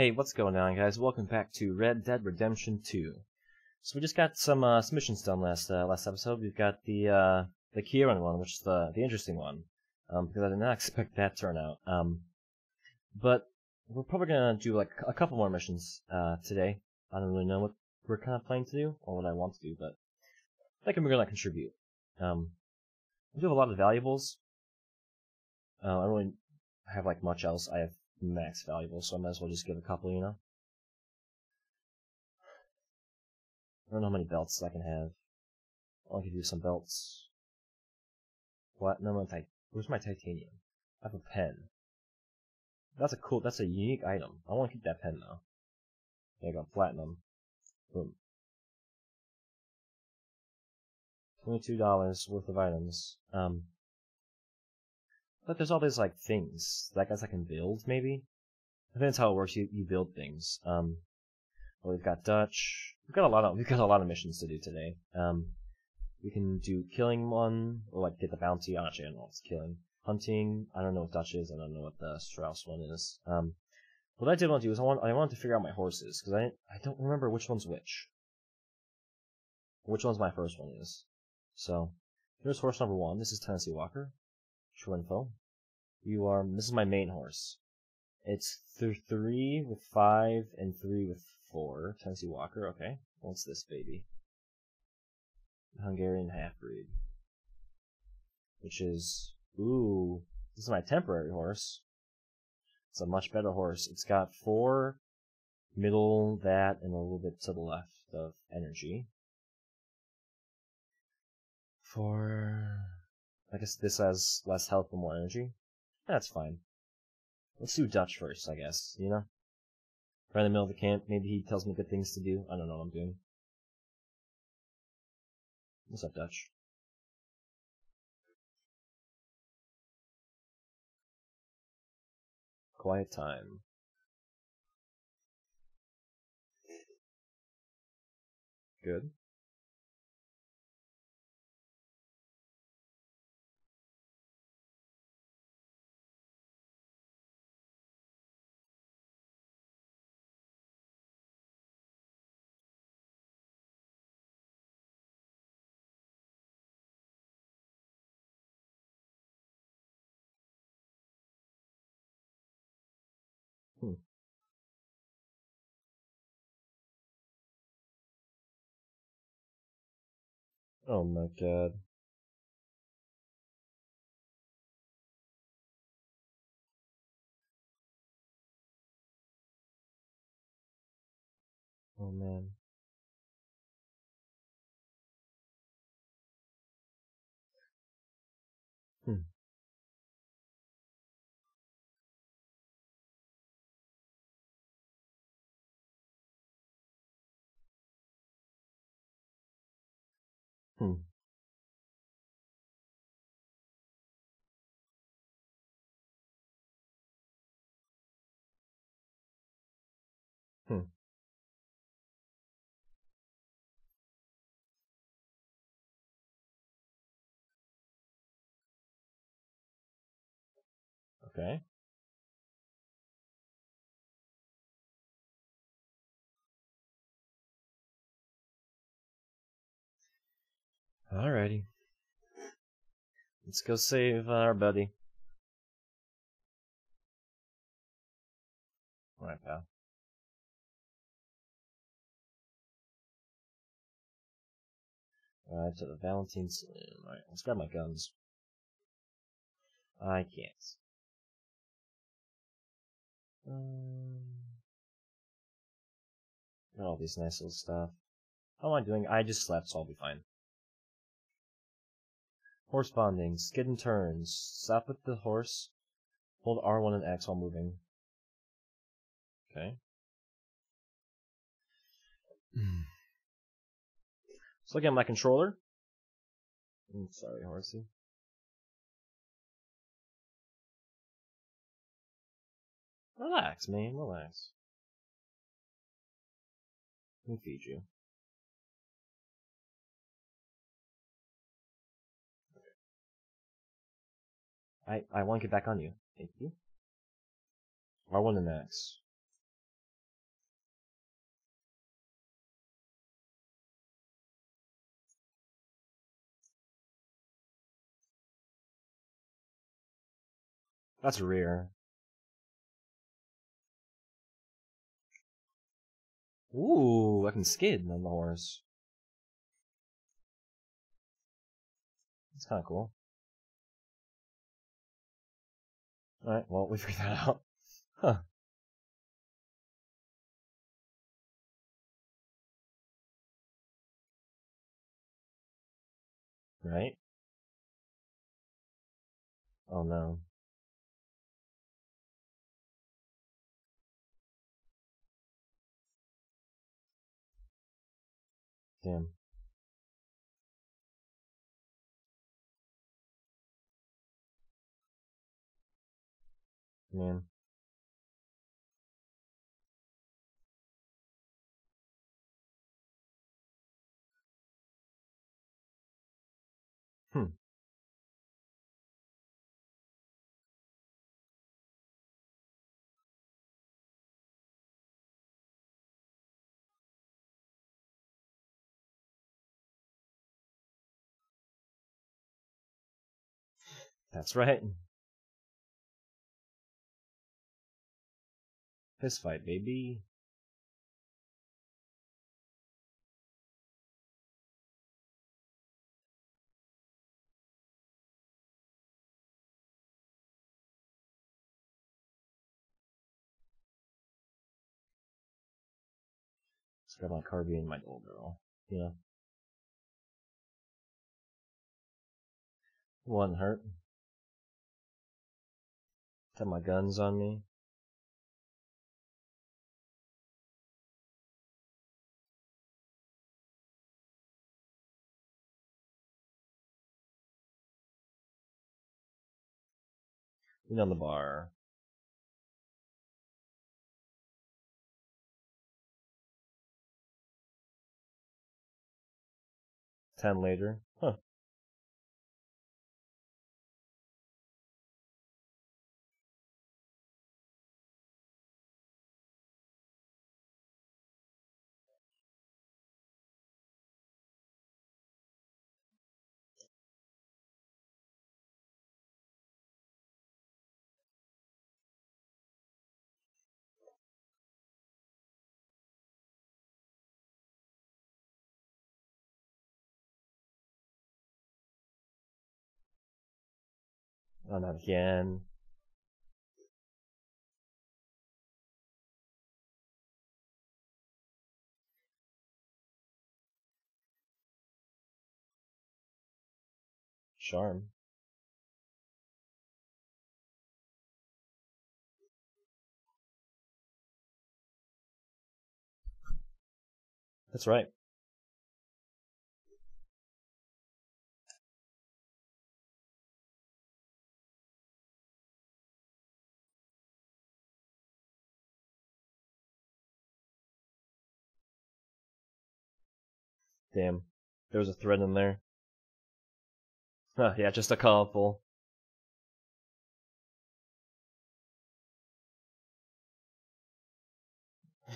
Hey, what's going on, guys? Welcome back to Red Dead Redemption 2. So we just got some uh, submissions done last uh, last episode. We've got the uh, the Kieran one, which is the the interesting one, um, because I did not expect that turnout. Um, but we're probably gonna do like a couple more missions uh, today. I don't really know what we're kind of planning to do or what I want to do, but I think I'm gonna contribute. Um, we do have a lot of valuables. Uh, I don't really have like much else. I have max valuable, so I might as well just give a couple, you know. I don't know how many belts I can have. I'll give you some belts. What? Platinum and tit- Where's my titanium? I have a pen. That's a cool, that's a unique item. I want to keep that pen though. There you go, platinum. Boom. $22 worth of items. Um, but there's all these like things that I guess I can build, maybe? I think that's how it works, you, you build things. Um, well, we've got Dutch. We've got a lot of we've got a lot of missions to do today. Um, we can do killing one, or like get the bounty. Actually, I don't know what's killing. Hunting. I don't know what Dutch is. I don't know what the Strauss one is. Um, what I did want to do is I want I wanted to figure out my horses because I I don't remember which one's which. Which one's my first one is. So here's horse number one. This is Tennessee Walker. True info. You are. This is my main horse. It's th- three with five and three with four. Tennessee Walker, okay. What's this baby? Hungarian half breed. Which is ooh, this is my temporary horse. It's a much better horse. It's got four middle, that, and a little bit to the left of energy. For I guess this has less health and more energy. That's fine. Let's do Dutch first, I guess, you know? Right in the middle of the camp, maybe he tells me good things to do. I don't know what I'm doing. What's up, Dutch? Quiet time. Good. Hmm. Oh my god. Oh man. Hmm. Okay. Alrighty. Let's go save our buddy. Alright, pal. Uh, Alright, to the Valentine Saloon. Uh, Alright, let's grab my guns. I can't. Um, got all these nice little stuff. How am I doing? I just slept, so I'll be fine. Horse bonding, skid and turns. Stop with the horse. Hold R1 and X while moving. Okay. Hmm. So again, my controller. I'm sorry, horsey. Relax, man, relax. Let me feed you. I, I want to get back on you. Thank you. R1 and X. That's rear. Ooh, I can skid on the horse. That's kind of cool. Alright, well, we figured that out. Huh. Right? Oh no. Damn. Man. That's right. Fist fight, baby. Let's grab my Carby and my old girl. Yeah. One hurt. Got my guns on me. Lean on the bar. Ten later. Oh, not again. Charm. That's right. Damn. There was a thread in there. Huh, yeah, just a couple.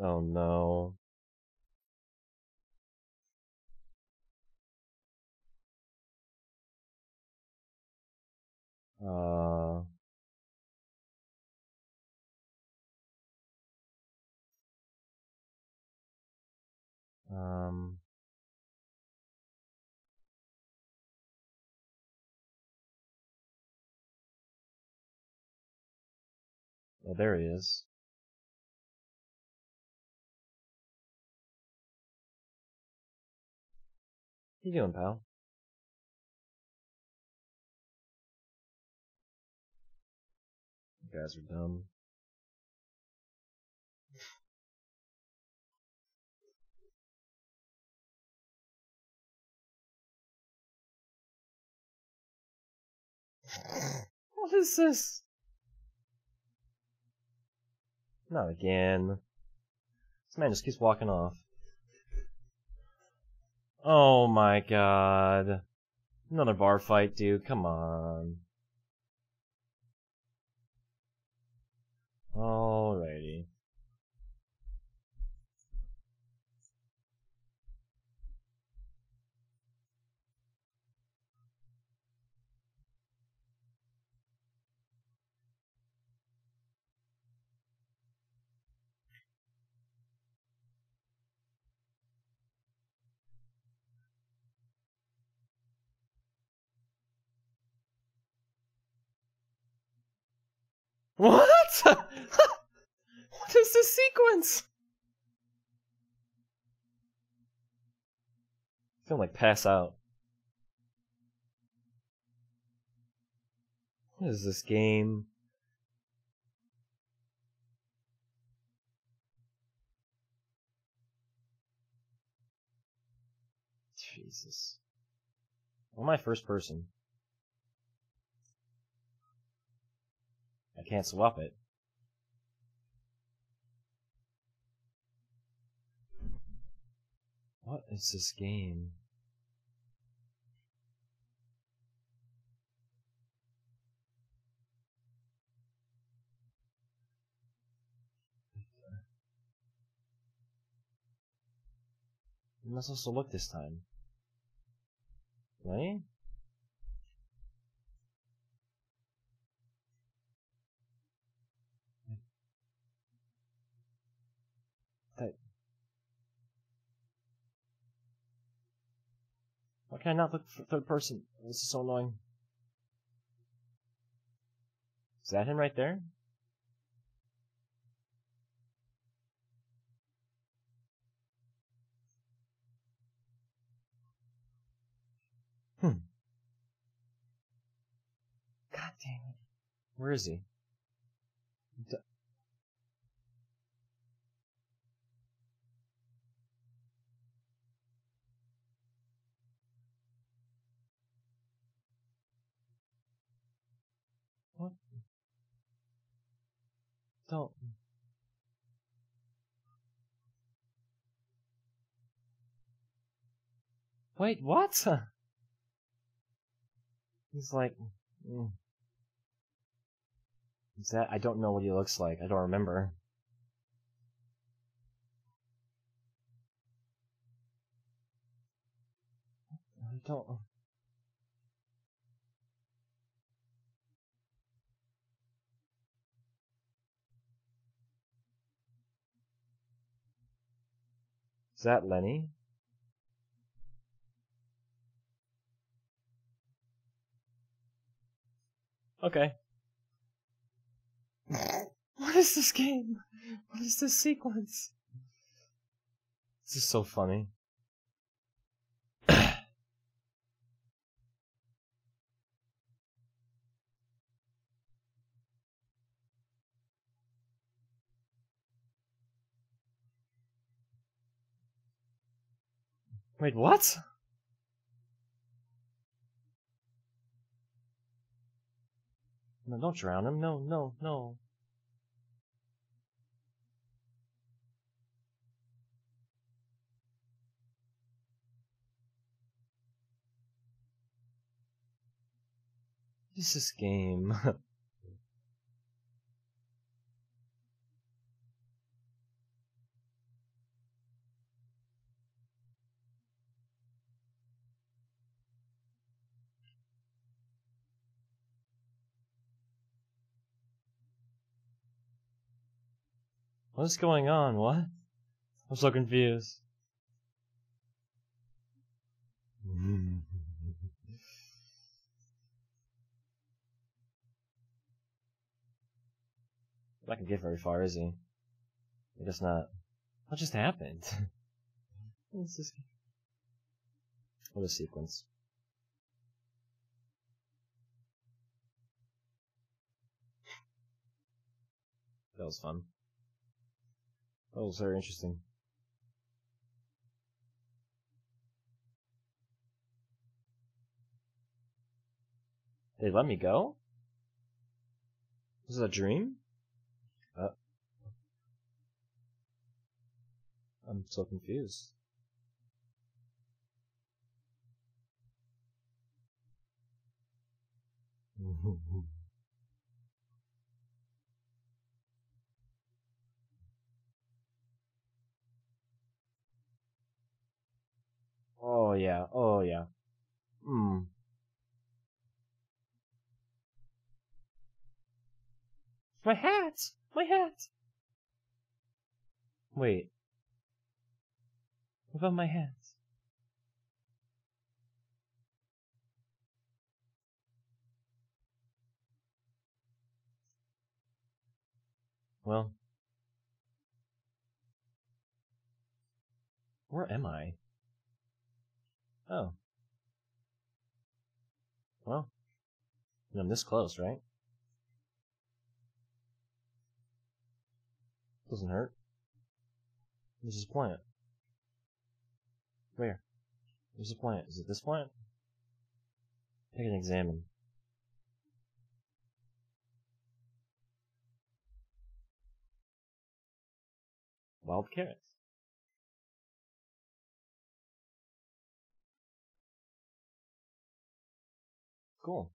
Oh no. Uh... Um... Oh, there he is. How you doing, pal? You guys are dumb. What is this? Not again. This man just keeps walking off. Oh my god. Another bar fight, dude. Come on. Alrighty. What? what is this sequence? I feel like pass out. What is this game? Jesus. Well, my first person. I can't swap it. What is this game? You must also look this time. Right? Why can I not look for third person? This is so annoying. Is that him right there? Hmm. God damn it. Where is he? Don't. Wait, what? He's like, mm. is that? I don't know what he looks like. I don't remember. I don't. Is that Lenny? Okay. what is this game? What is this sequence? This is so funny. Wait, what? No, don't drown him. No, no, no. What is this game? What's going on? What? I'm so confused. not gonna get very far, is he? I guess not. What just happened? What's this? What a sequence. That was fun. That was very interesting. They let me go? Was it a dream? Uh, I'm so confused. oh yeah, oh yeah. Hmm. My hat! My hat! Wait. What about my hat? Well. Where am I? Oh. Well. I'm this close, right? Doesn't hurt. This is a plant. Where? There's a plant. Is it this plant? Take an examine. Wild carrots. Cool.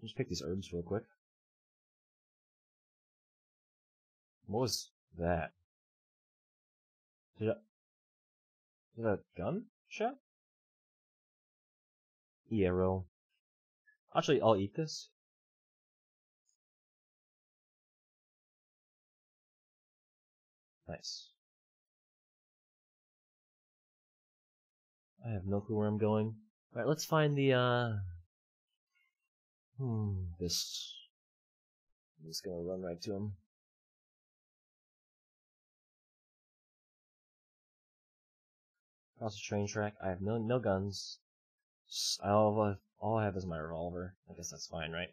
Just pick these herbs real quick. What was that? Did that a gun shot? Arrow. Actually, I'll eat this. Nice. I have no clue where I'm going. Alright, let's find the, uh... Hmm, this... I'm just gonna run right to him. Across the train track. I have no no guns. All, all I have is my revolver. I guess that's fine, right?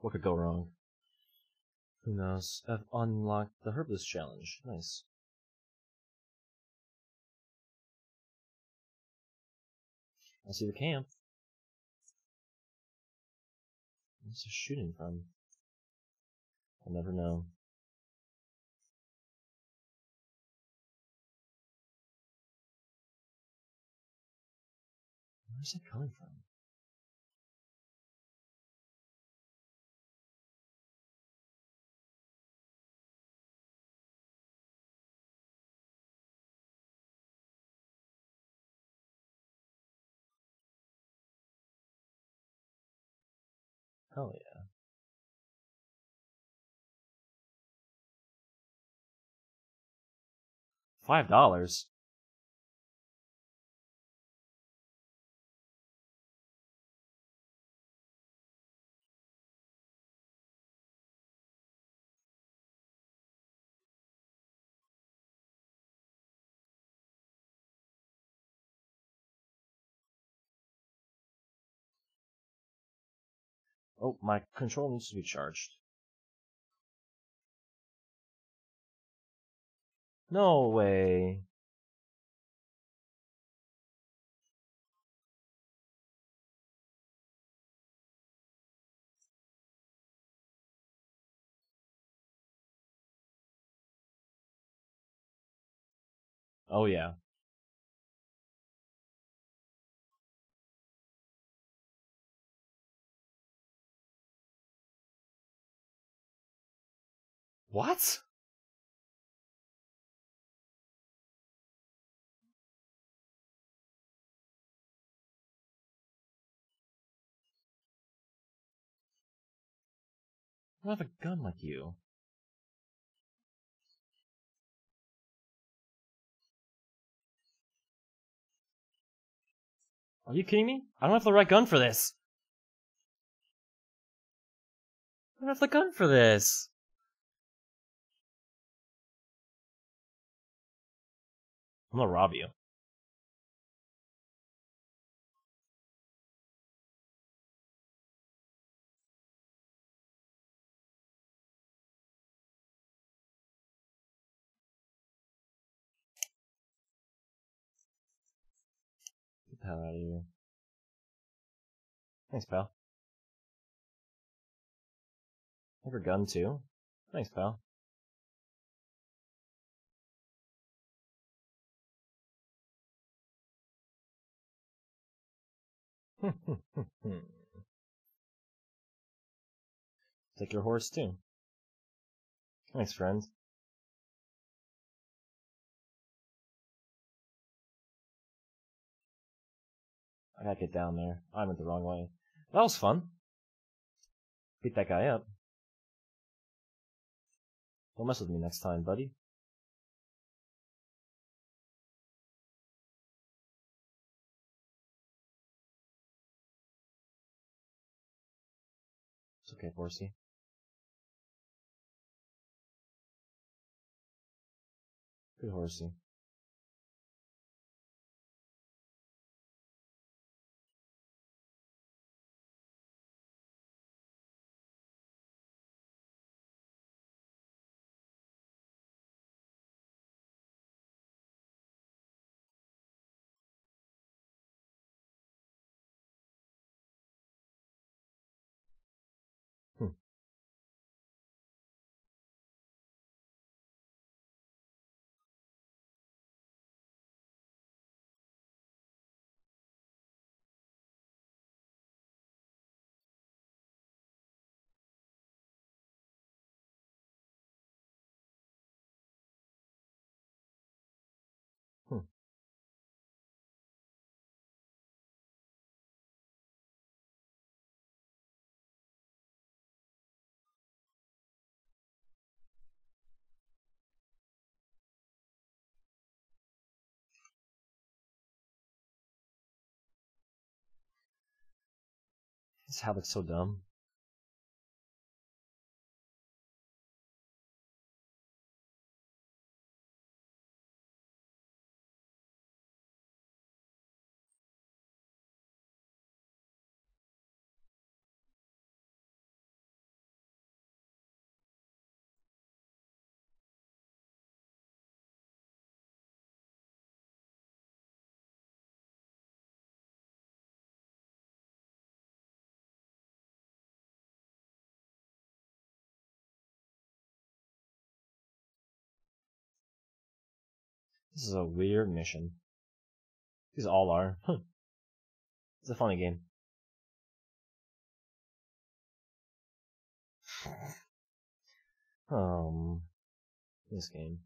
What could go wrong? Who knows? I've unlocked the Herbalist Challenge. Nice. I see the camp. Where's it shooting from? I'll never know. Where's it coming from? Hell yeah. Five dollars? Oh, my control needs to be charged. No way. Oh yeah. What? I don't have a gun like you. Are you kidding me? I don't have the right gun for this. I don't have the gun for this. I'm gonna rob you. Get the hell out of here. Thanks, pal. Have a gun too. Thanks, pal. Take your horse too. Thanks, friend. I gotta get down there. I went the wrong way. That was fun. Beat that guy up. Don't mess with me next time, buddy. okay, Horsey. Good Horsey. This habit's so dumb. This is a weird mission. These all are. It's a funny game. Um, this game.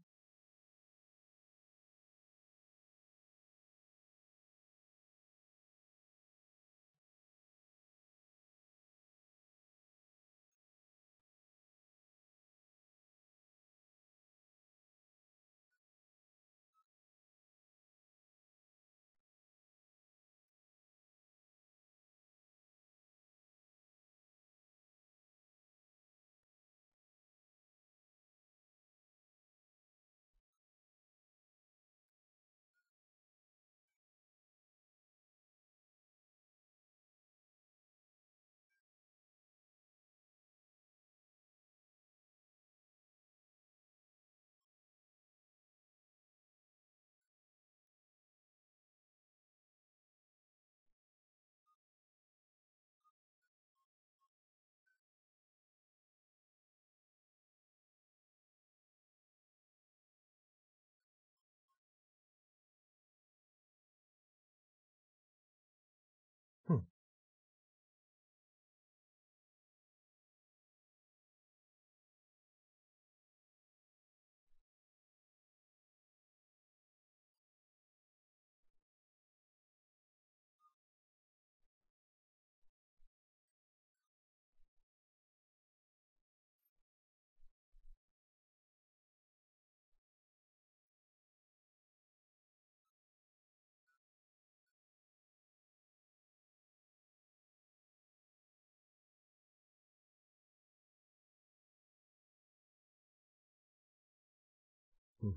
It's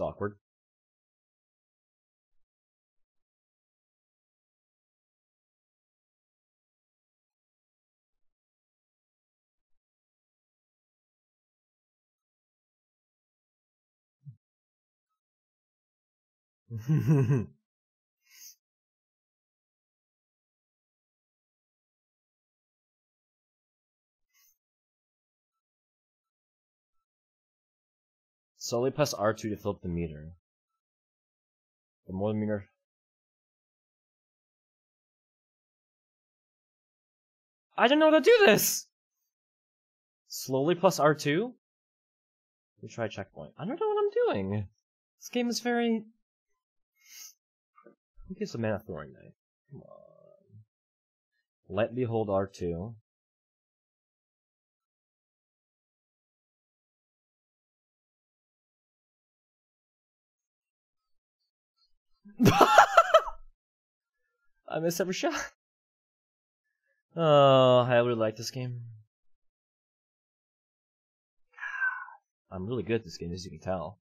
awkward. Slowly press R2 to fill up the meter. The more the meter... I don't know how to do this! Slowly plus R2? We try checkpoint. I don't know what I'm doing. This game is very... Who gives a man throwing knife? Come on. Let me hold R2. I missed every shot. Oh, I really like this game. I'm really good at this game, as you can tell.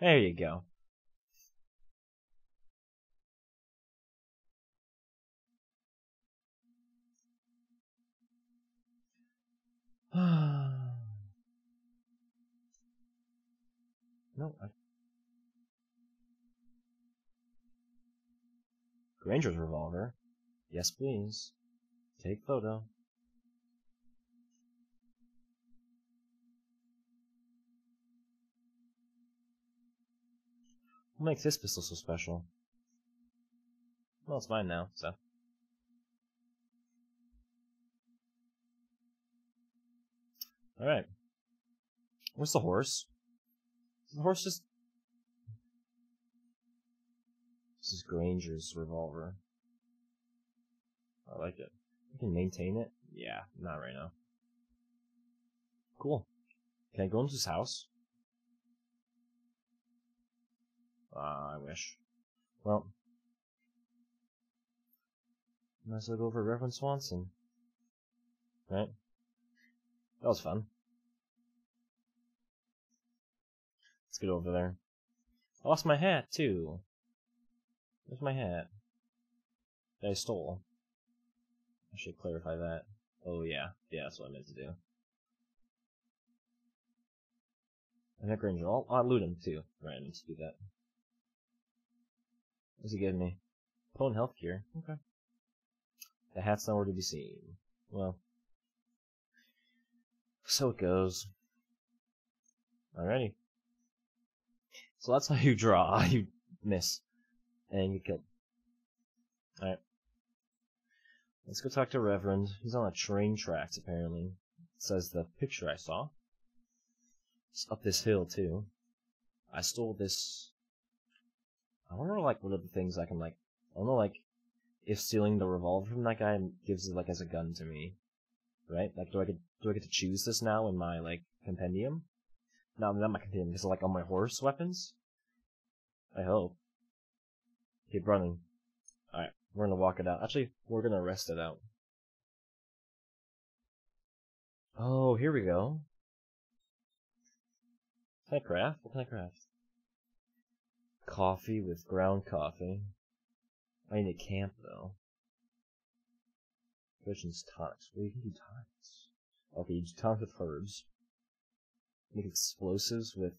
There you go. no, I... Granger's revolver. Yes, please. Take photo. What makes this pistol so special? Well, it's mine now, so. Alright. Where's the horse? The horse just... This is Granger's revolver. I like it. I can maintain it? Yeah, not right now. Cool. Can I go into his house? Ah, I wish. Well, might as well go over Reverend Swanson. Right? That was fun. Let's get over there. I lost my hat, too. Where's my hat? That I stole. I should clarify that. Oh, yeah. Yeah, that's what I meant to do. And that Granger, I'll, I'll loot him, too. Right, I need to do that. What's he giving me? Potent health cure. Okay. The hat's nowhere to be seen. Well. So it goes. Alrighty. So that's how you draw. You miss. And you kill. Alright. Let's go talk to Reverend. He's on the train tracks, apparently. Says the picture I saw. It's up this hill, too. I stole this I wonder like what are the things I can like I don't know like if stealing the revolver from that guy gives it like as a gun to me. Right? Like do I get do I get to choose this now in my like compendium? No, not my compendium, is it like on my horse weapons? I hope. Keep running. Alright, we're gonna walk it out. Actually, we're gonna rest it out. Oh, here we go. Can I craft? What can I craft? Coffee with ground coffee. I need a camp though. Potions tonics. Well, you can do tonics. Okay, you do tonics with herbs. Make explosives with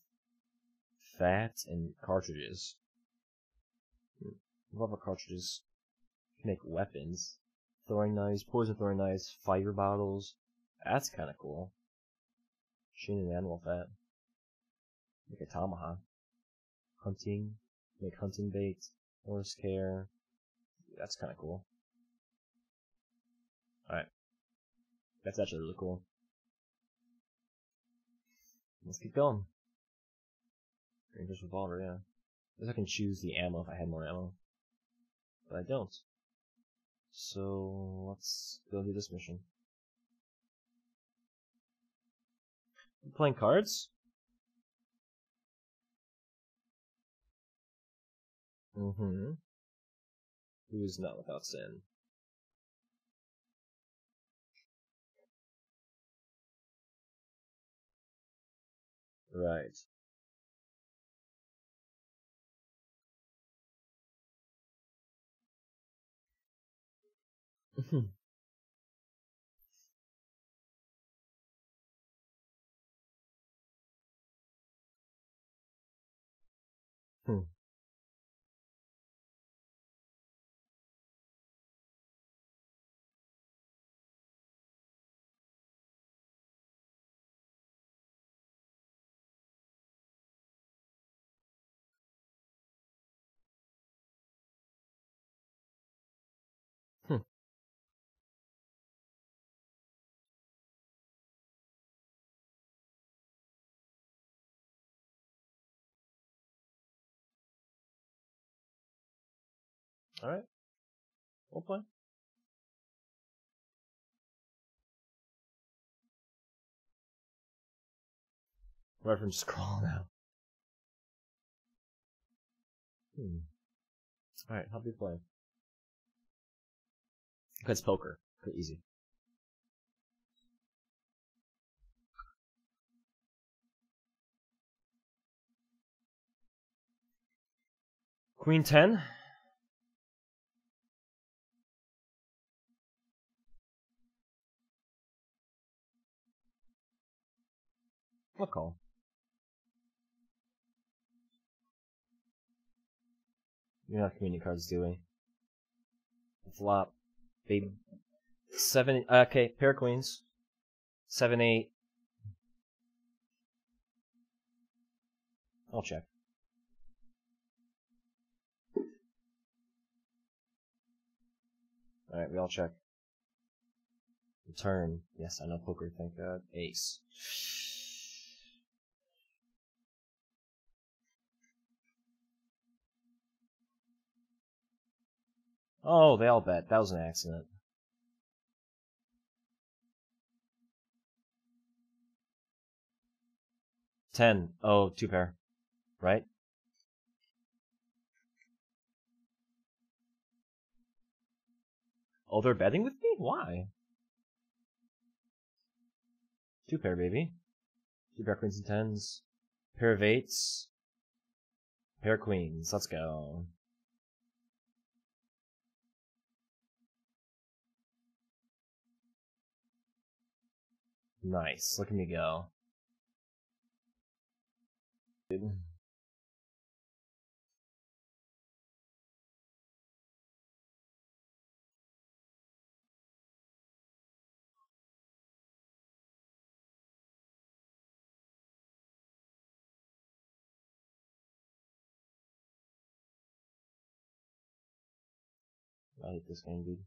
fat and cartridges. Hmm. Revolver cartridges. make weapons. Throwing knives, poison throwing knives, fire bottles. That's kinda cool. Sheen and animal fat. Make a tomahawk hunting, make hunting bait, horse care. That's kind of cool. Alright. That's actually really cool. Let's keep going. Granger's revolver, yeah. I guess I can choose the ammo if I had more ammo. But I don't. So, let's go do this mission. playing cards? Mm-hmm. Who is not without sin? Right. Alright. We'll play. Just crawl now. Hmm. Alright, how do you play? It's poker. Pretty easy. Queen 10. Call? You're not community cards, do we? Flop. Baby. Seven. Okay, pair queens. Seven, eight. I'll check. Alright, we all check. Return. Yes, I know poker, thank god. Ace. Oh, they all bet. That was an accident. Ten. Oh, two pair. Right? Oh, they're betting with me? Why? Two pair, baby. Two pair queens and tens. Pair of eights. Pair of queens. Let's go. Nice. Look at me go. Dude. I hate this game, dude.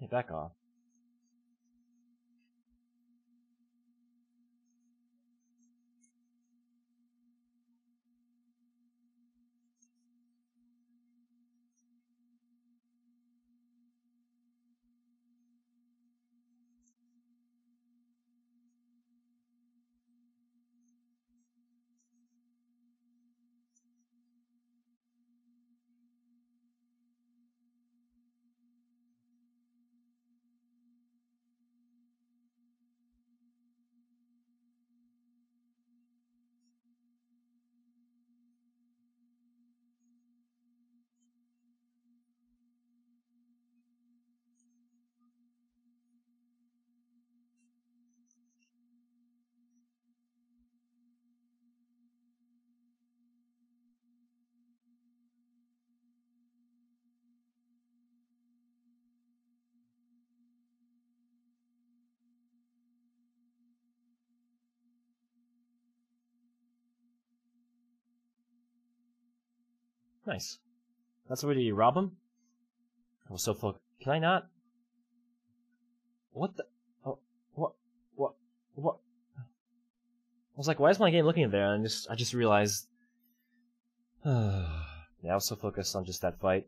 Hey, back off. Nice. That's what you rob him? I was so full. Can I not? What the? Oh, what? What? What? I was like, why is my game looking there? And just, I just realized. yeah, I was so focused on just that fight.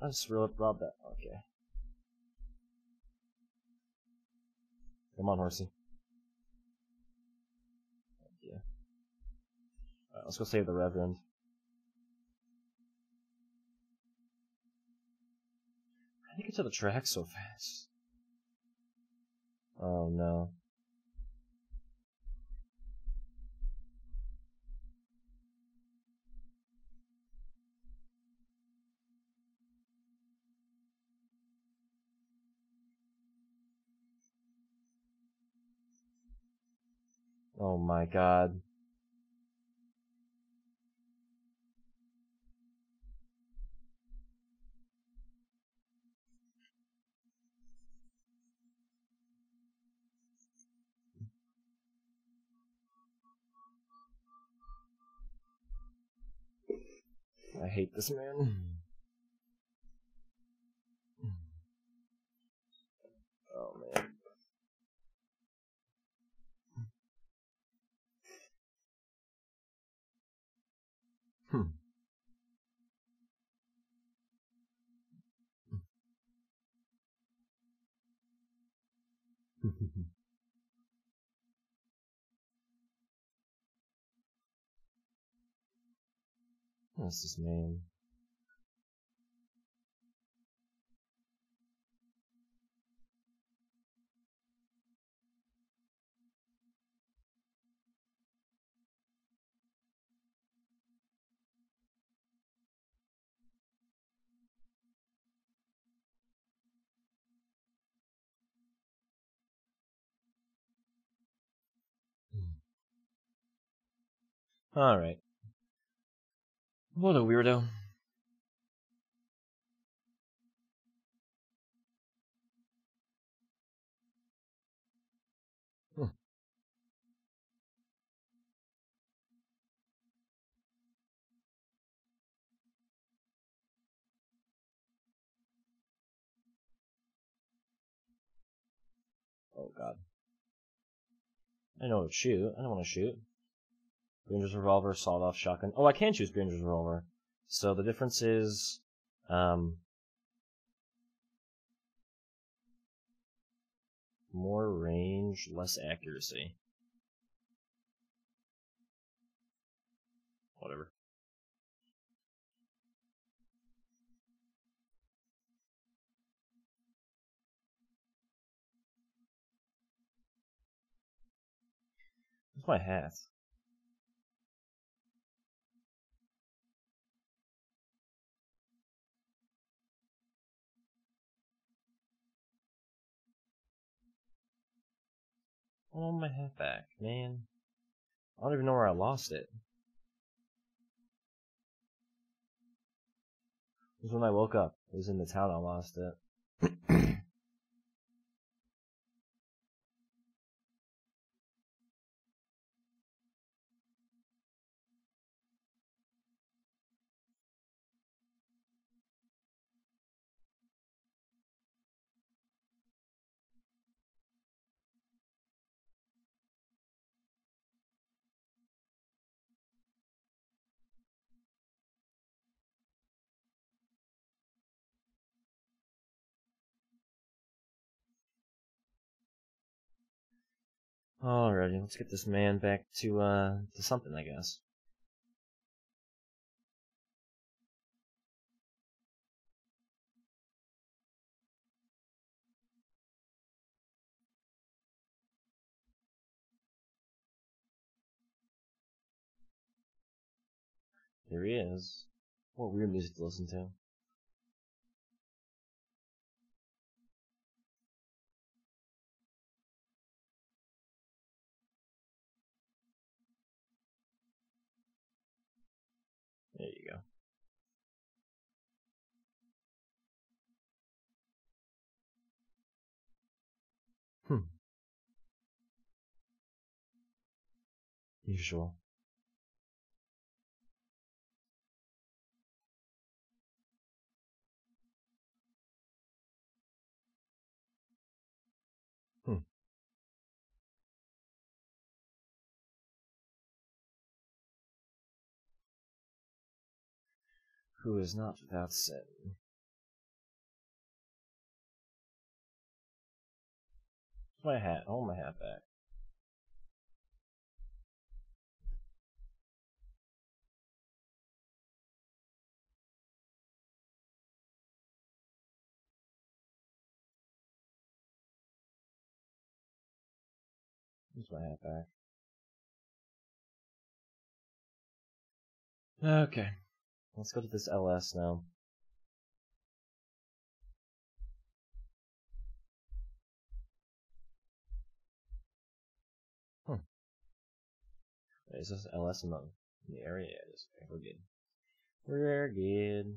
I just robbed that. Okay. Come on, horsey. Yeah. Let's go save the Reverend. get to the track so fast? Oh no. Oh my god. I hate this man. Hmm. Oh man. What's his name? Hmm. Alright. What a weirdo. Oh god. I know what to shoot. I don't want to shoot. Granger's revolver, sawed-off shotgun. Oh, I can choose Granger's revolver. So the difference is, um, more range, less accuracy. Whatever. Where's my hat? I want my hat back, man. I don't even know where I lost it. It was when I woke up. It was in the town I lost it. Alrighty, let's get this man back to, uh, to something, I guess. There he is. What weird music to listen to. There you go. Hmm. Usual. Who is not without sin? my hat? Want my hat back. Where's my hat back? Okay. Let's go to this LS now. Hmm. Is this LS in the, in the area? Yeah, it is. Okay, we're good. We're good.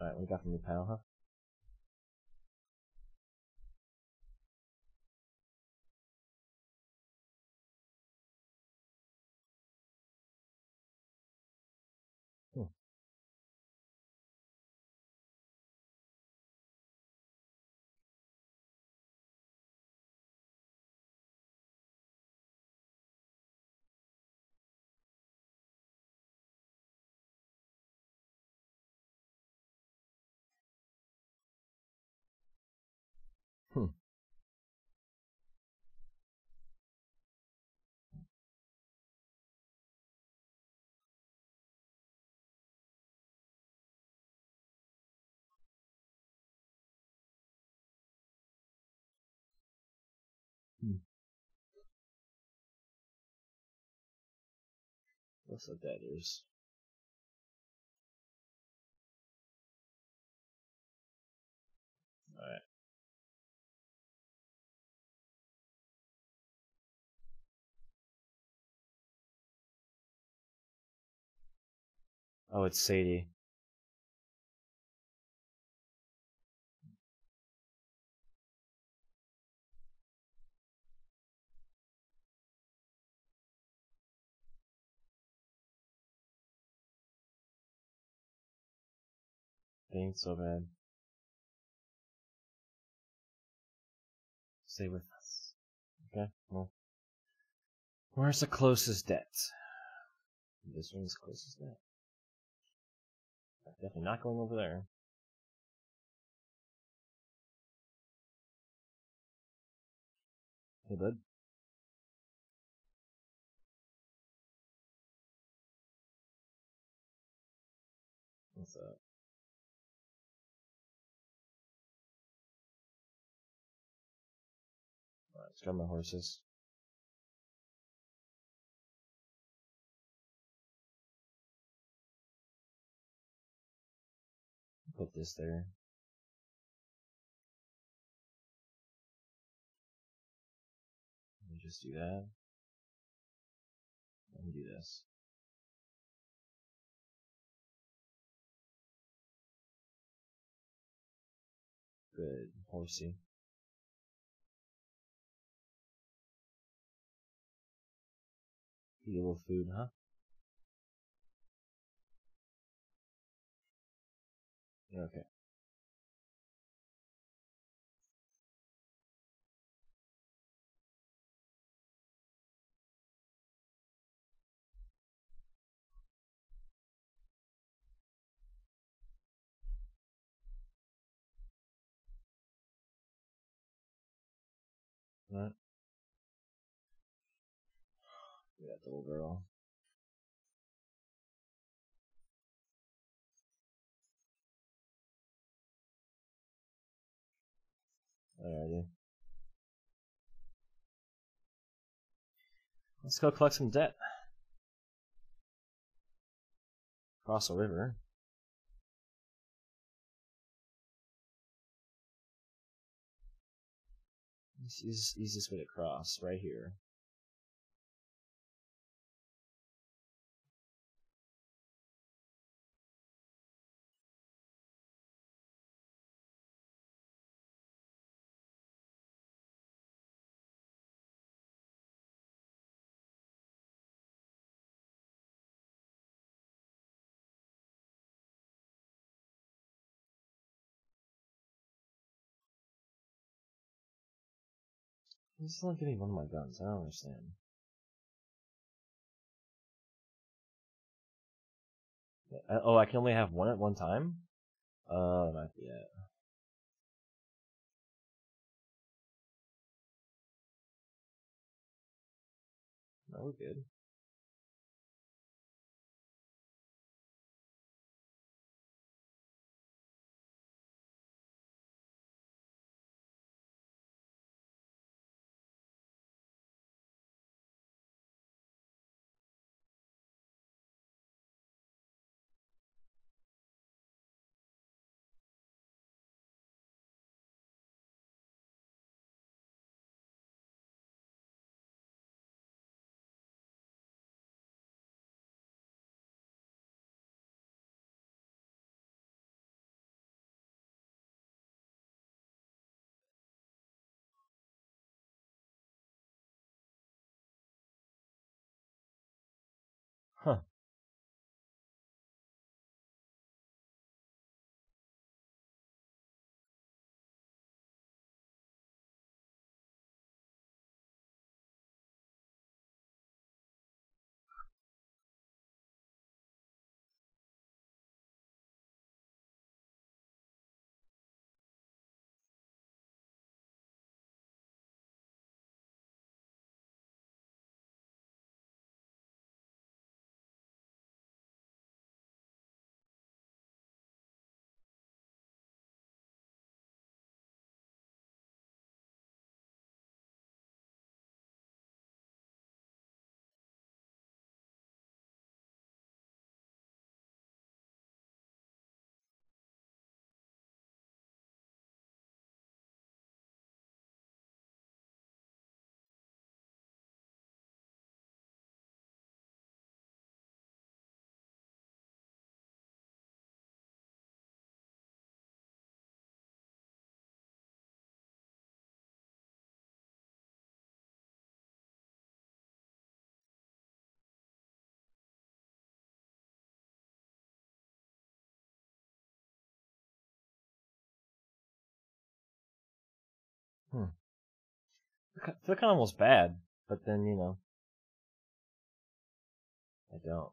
Alright, we got from your pal, huh? What's up, that is? Alright. Oh, it's Sadie. Ain't so bad. Stay with us. Okay, well. Where's the closest debt? This one's closest debt. Definitely not going over there. Hey, bud. Let's my horses. Put this there. Let me just do that. And do this. Good, horsey. Little food, huh? Okay. Alright. We Alrighty. Let's go collect some debt. Cross a river. This is easiest way to cross, right here. He's not getting one of my guns. I don't understand. Uh, oh, I can only have one at one time? Uh, that might be it. No, we're good. Hmm. Of almost bad, but then, you know. I don't.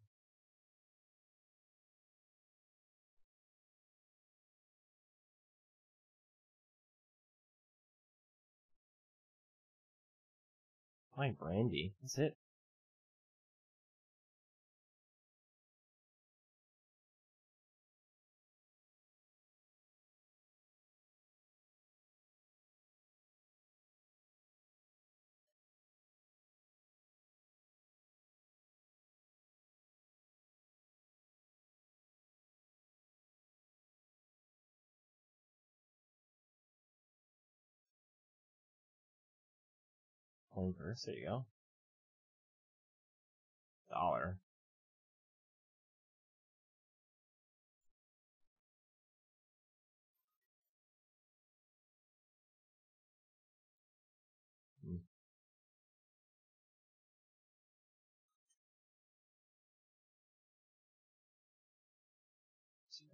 Fine brandy. That's it. Coin purse, there you go. Dollar. Hmm.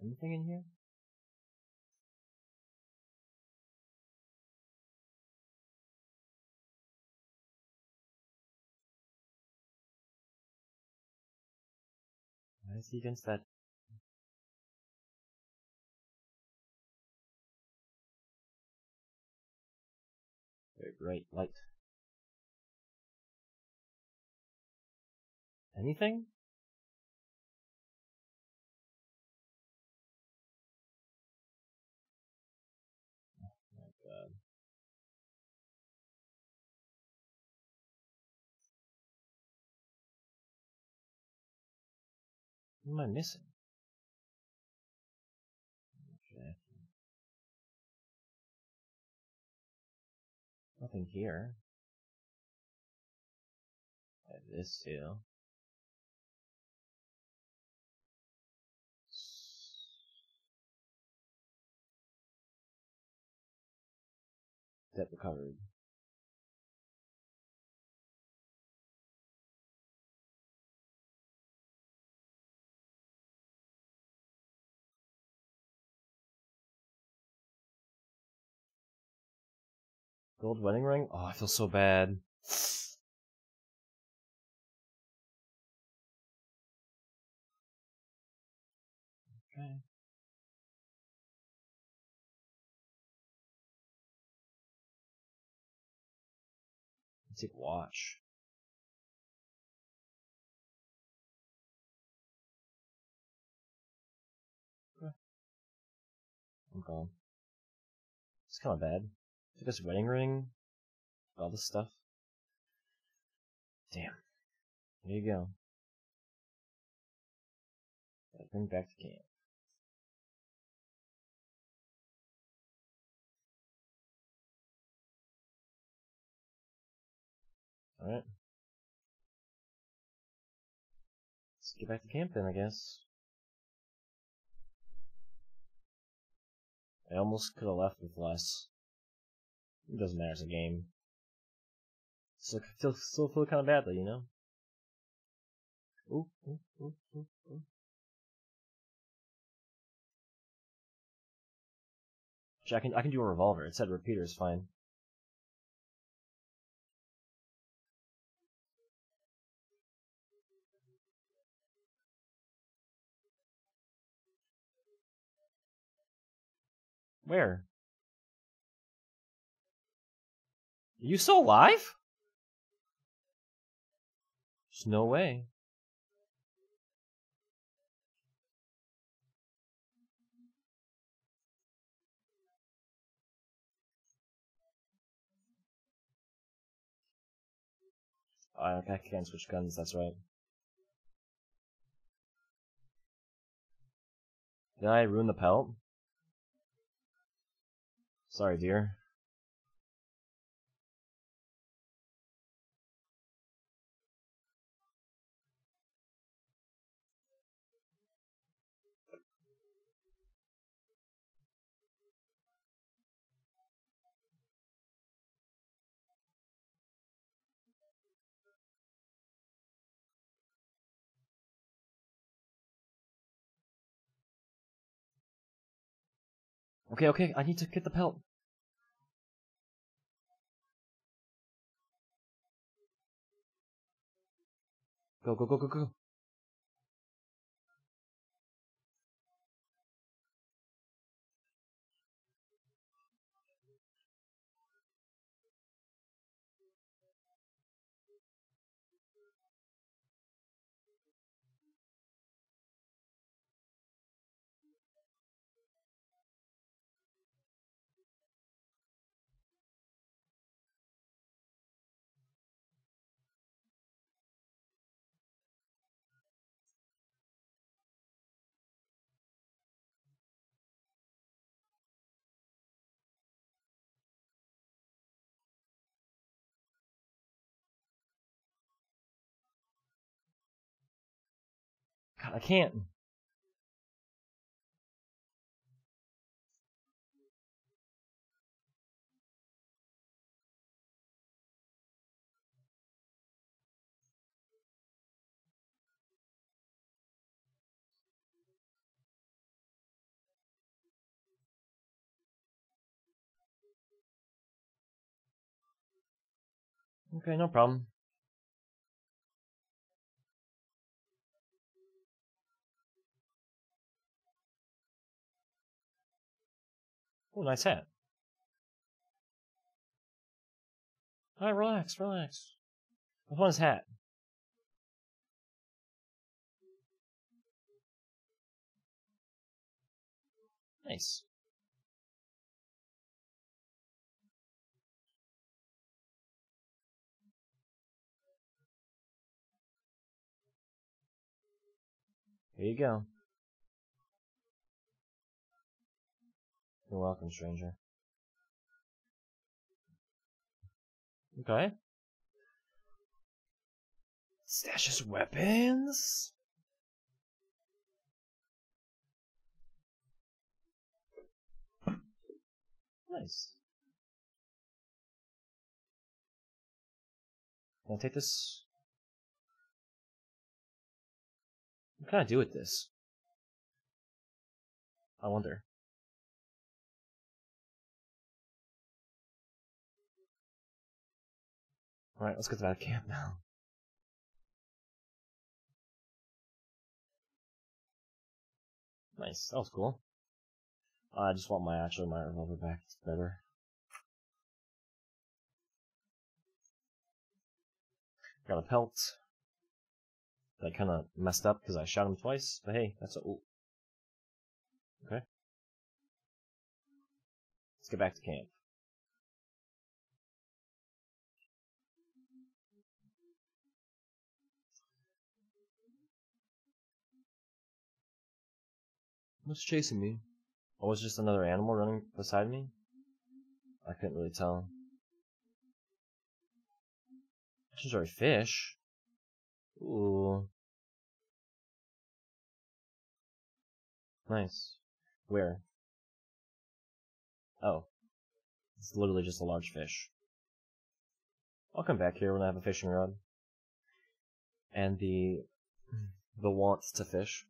Anything in here? Why is he against that? Very bright light. Anything? What am I missing? Okay. Nothing here. Have this too. Debt recovered. Gold wedding ring? Oh, I feel so bad. Okay. Take watch. Okay. I'm gone. It's kind of bad. Took this wedding ring. All this stuff. Damn. There you go. Gotta bring back to camp. Alright. Let's get back to camp then, I guess. I almost could have left with less. It doesn't matter, it's a game. Still, still, still feel kind of badly, you know? Ooh, ooh, ooh, ooh, ooh. Actually, I can I can do a revolver. It said repeater is fine. Where? You still alive? There's no way. I, can't switch guns, that's right. Did I ruin the pelt? Sorry, dear. Okay, okay, I need to get the pelt. Go, go, go, go, go. I can't. Okay, no problem. Oh, nice hat. Alright, relax, relax. Which one's hat? Nice. Here you go. You're welcome, stranger. Okay. Stashes weapons? Nice. Can I take this? What can I do with this? I wonder. Alright, let's get to that camp now. Nice, that was cool. I just want my actually my revolver back. It's better. Got a pelt. That kind of messed up because I shot him twice, but hey, that's a. Ooh. Okay. Let's get back to camp. What's chasing me? Or was just another animal running beside me? I couldn't really tell. Sorry, fish. Ooh. Nice. Where? Oh. It's literally just a large fish. I'll come back here when I have a fishing rod. And the the wants to fish.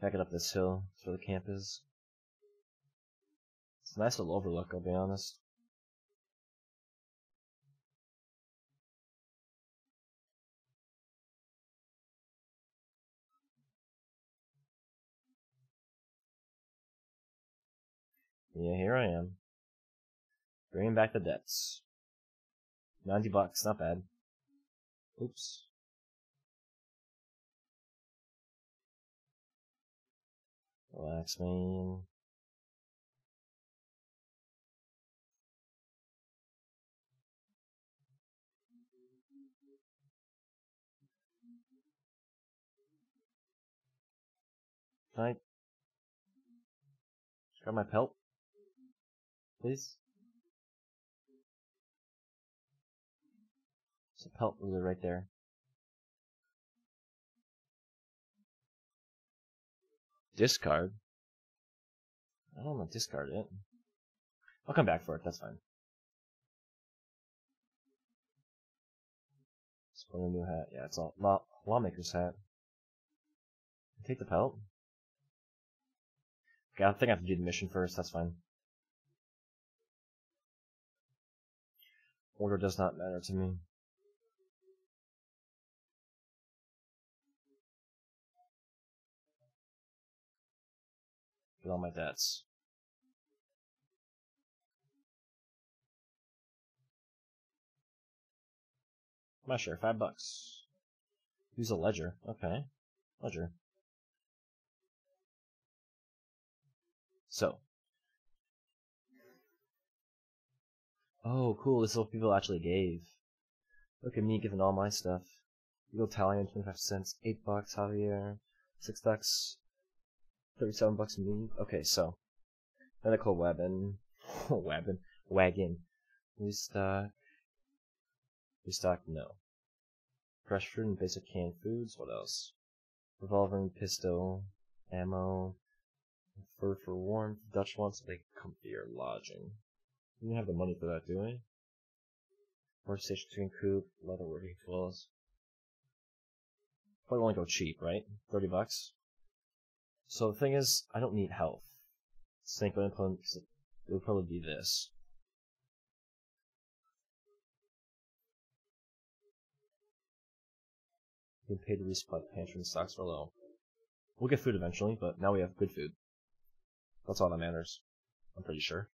Back it up this hill. That's where the camp is. It's a nice little overlook, I'll be honest. Yeah, here I am. Bringing back the debts. 90 bucks, not bad. Oops. Relax, man. Can I grab my pelt? Please? There's a pelt ruler right there. Discard? I don't want to discard it. I'll come back for it, that's fine. Split a new hat. Yeah, it's a law lawmaker's hat. Take the pelt. Okay, I think I have to do the mission first, that's fine. Order does not matter to me. All my debts. My share, five bucks. Use a ledger. Okay. Ledger. So. Oh, cool. This is what people actually gave. Look at me giving all my stuff. Eagle Italian, 25 cents. 8 bucks, Javier. 6 bucks. 37 bucks a me. Okay, so. Medical weapon. weapon. Wagon. Restock. Restock, no. Fresh fruit and basic canned foods. What else? Revolving pistol. Ammo. Fur for warmth. Dutch wants a comfier lodging. We don't have the money for that, do we? Workstation between coop, leather working tools. Probably only go cheap, right? 30 bucks. So the thing is, I don't need health. Snake it would probably be this. Being paid to resupply the pantry and stocks for low. We'll get food eventually, but now we have good food. That's all that matters. I'm pretty sure.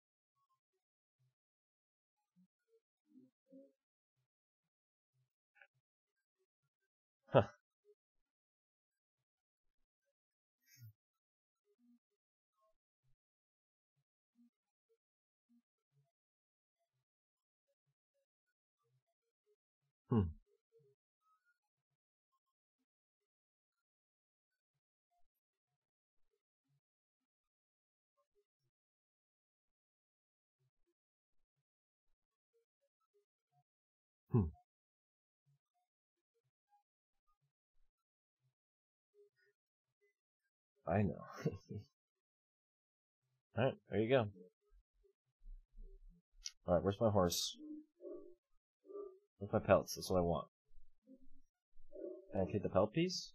Hmm. Hmm. I know. Alright, there you go. Alright, where's my horse? Where's my pelts? That's what I want. Can I take the pelt piece?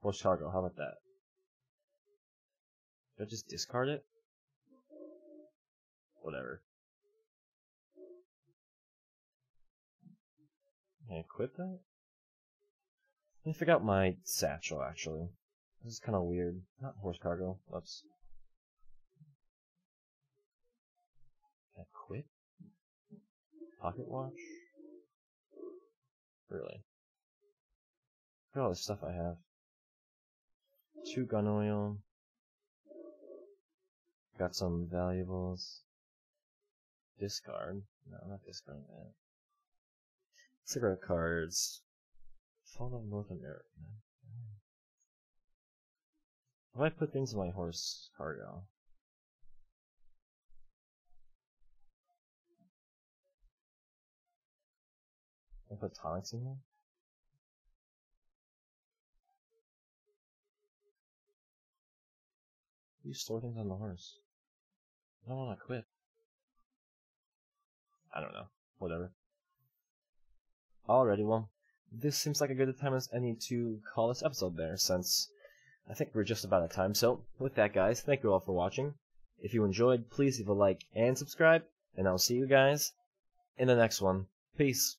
Horse cargo, how about that? Did I just discard it? Whatever. Can I equip that? Let me figure out my satchel, actually. This is kind of weird. Not horse cargo. Whoops. Pocket watch? Really? Look at all the stuff I have. Two gun oil. Got some valuables. Discard. No, not discard that. Cigarette cards. Fall of North America. Do I put things in my horse cargo? I put tonics in here? You store things on the horse. I don't want to quit. I don't know. Whatever. Alrighty, well, this seems like a good time as any to call this episode there, since I think we're just about at time. So, with that, guys, thank you all for watching. If you enjoyed, please leave a like and subscribe, and I'll see you guys in the next one. Peace.